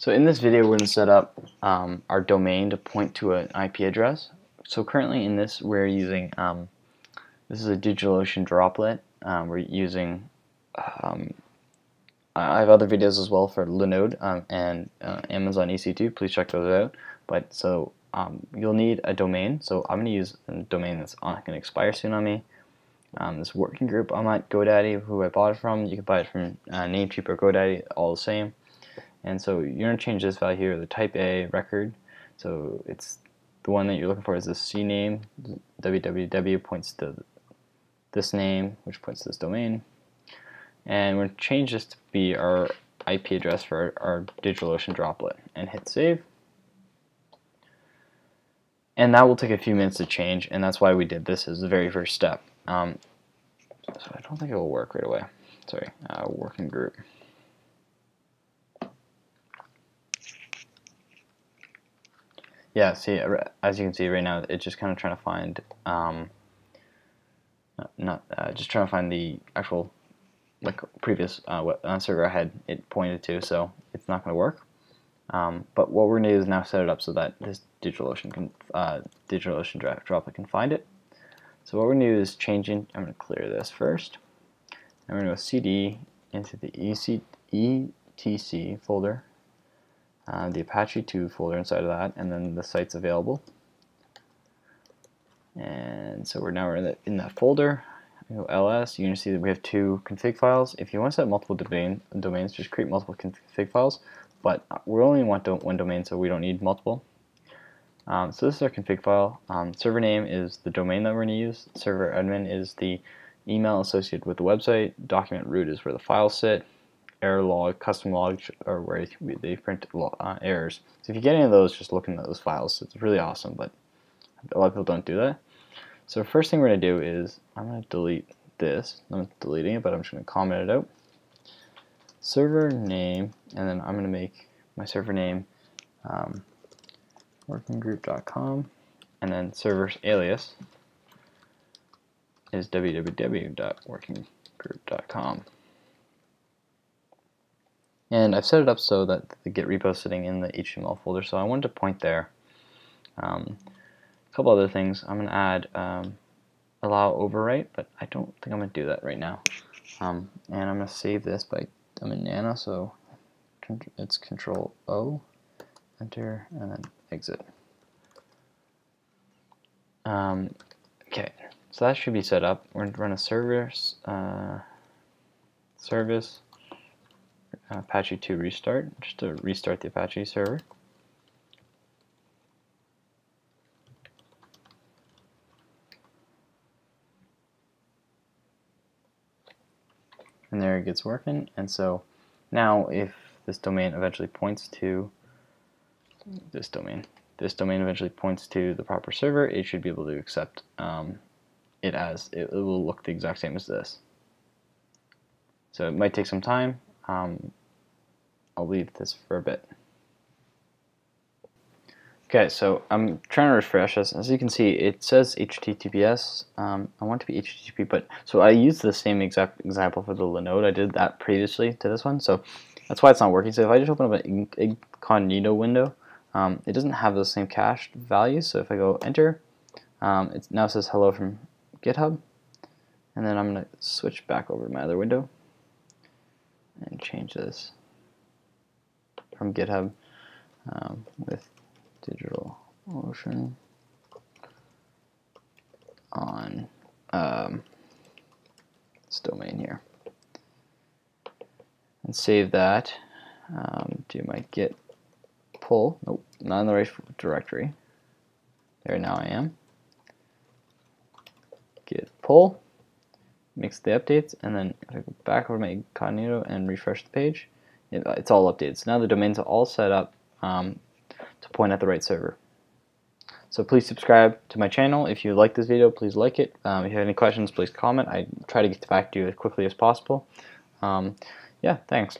So in this video we're going to set up um, our domain to point to an IP address. So currently in this we're using, um, this is a DigitalOcean droplet. Um, we're using, um, I have other videos as well for Linode um, and uh, Amazon EC2. Please check those out. But so um, you'll need a domain. So I'm going to use a domain that's going to expire soon on me. this working group I'm at GoDaddy, who I bought it from. You can buy it from uh, Namecheap or GoDaddy, all the same. And so you're going to change this value here, the type A record. So it's the one that you're looking for is the CNAME. www points to this name, which points to this domain. And we're going to change this to be our IP address for our, our DigitalOcean droplet and hit save. And that will take a few minutes to change, and that's why we did this as the very first step. Um, so I don't think it will work right away. Sorry, uh, working group. Yeah, see, as you can see right now, it's just kind of trying to find, um, not, uh, just trying to find the actual, like, previous uh, uh, server I had it pointed to, so it's not going to work. Um, but what we're going to do is now set it up so that this DigitalOcean can, uh, DigitalOcean droplet can find it. So what we're going to do is change in, I'm going to clear this first. I'm going to go cd into the EC, ETC folder uh, the Apache 2 folder inside of that, and then the sites available. And so we're now in, the, in that folder. go ls. You're going to see that we have two config files. If you want to set multiple domain, domains, just create multiple config files. But we only want do one domain, so we don't need multiple. Um, so this is our config file. Um, server name is the domain that we're going to use. Server admin is the email associated with the website. Document root is where the files sit error log, custom log, or where they print uh, errors. So if you get any of those, just look into those files. It's really awesome, but a lot of people don't do that. So first thing we're going to do is, I'm going to delete this. I'm not deleting it, but I'm just going to comment it out. Server name, and then I'm going to make my server name um, workinggroup.com, and then server's alias is www.workinggroup.com. And I've set it up so that the Git repo is sitting in the HTML folder, so I wanted to point there. Um, a couple other things. I'm going to add um, allow overwrite, but I don't think I'm going to do that right now. Um, and I'm going to save this by, I'm in Nano, so it's Control O, enter, and then exit. Um, okay, so that should be set up. We're going to run a service, uh, service Apache 2 restart, just to restart the Apache server. And there it gets working. And so now if this domain eventually points to this domain, this domain eventually points to the proper server, it should be able to accept um, it as, it, it will look the exact same as this. So it might take some time. Um, I'll leave this for a bit. Okay, so I'm trying to refresh this. As you can see, it says HTTPS. Um, I want to be HTTP, but so I used the same exact example for the Linode. I did that previously to this one, so that's why it's not working. So if I just open up an incognito window, um, it doesn't have the same cached values. So if I go enter, um, it now says hello from GitHub, and then I'm going to switch back over to my other window and change this from GitHub um, with DigitalOcean on um, this domain here. And save that. Um, do my git pull. Nope, not in the right directory. There now I am. Git pull makes the updates, and then back over my incognito and refresh the page it, it's all updated. So now the domains are all set up um, to point at the right server. So please subscribe to my channel. If you like this video, please like it. Um, if you have any questions, please comment. I try to get back to you as quickly as possible. Um, yeah, thanks.